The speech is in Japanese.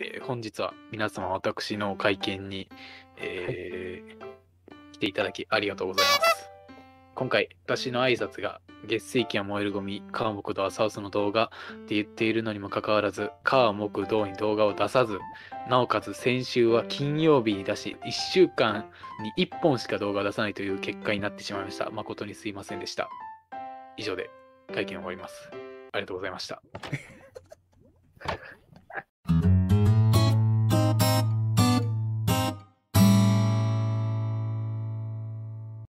えー本日は皆様私の会見に、えー来ていただきありがとうございます。今回、私の挨拶が月水金は燃えるゴミ、川木ア・サウスの動画って言っているのにもかかわらず、川木道に動画を出さず、なおかつ先週は金曜日に出し、1週間に1本しか動画を出さないという結果になってしまいました。誠にすいませんでした。以上で会見を終わります。ありがとうございました。